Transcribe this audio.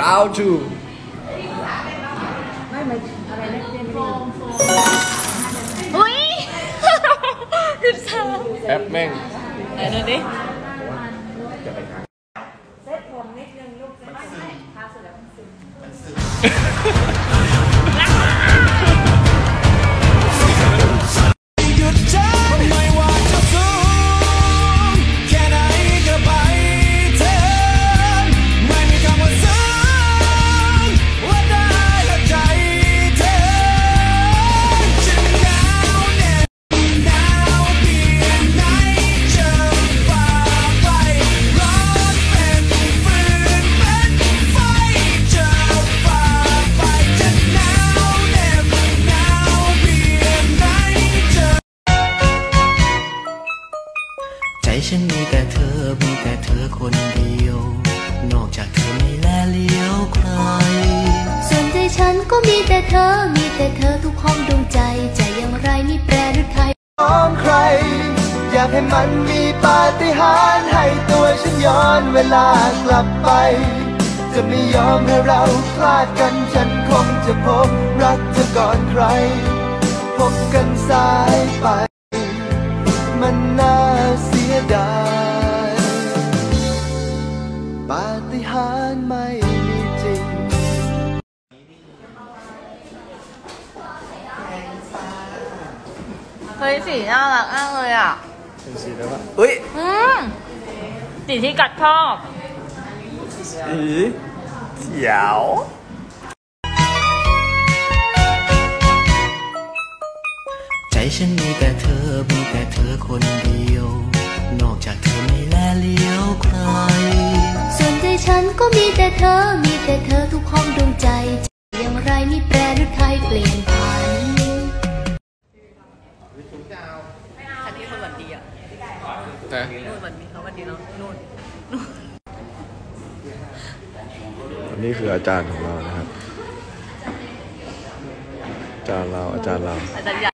round two อุ้ยสิบสามแอปแม่งไหนดูดิ ฉันมีแต่เธอ มีแต่เธอคนเดียว นอกจากเธอไม่แลเลี้ยวใคร ส่วนใจฉันก็มีแต่เธอ มีแต่เธอทุกห้องดวงใจ ใจอย่างไรนี่แปรหรือไทยของใคร อยากให้มันมีปาฏิหาริย์ให้ตัวฉันย้อนเวลากลับไป จะไม่ยอมให้เราพลาดกันฉันคงจะพบรักเธอก่อนใคร พบกันสายไป ฏิหาริย์ไม่มีจริง เฮ้ยสีน่ารักมากเลยอะ เป็นสีแล้วปะอุ้ยอืมสีที่กัดชอบสีเขียวใจฉันมีแต่เธอ มีแต่เธอคนเดียว นอกจากเธอไม่แลเลี้ยวใครส่วนใจ ฉันก็มีแต่เธอ มีแต่เธอทุกห้องดวงใจ อย่างไรนี่แปรหรือไทยเปลี่ยนผันอันนี้คนหวัดดีอะนะนู่นหวัดดีเขาหวัดดีเนาะนู่นอันนี้คืออาจารย์ของเรานะครับ อาจารย์เราอาจารย์เราอาจารย์ใหญ่